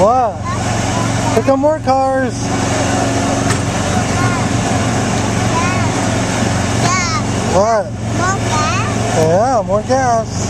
What? Here come more cars. Dad. Dad. What? More gas? Yeah, more gas.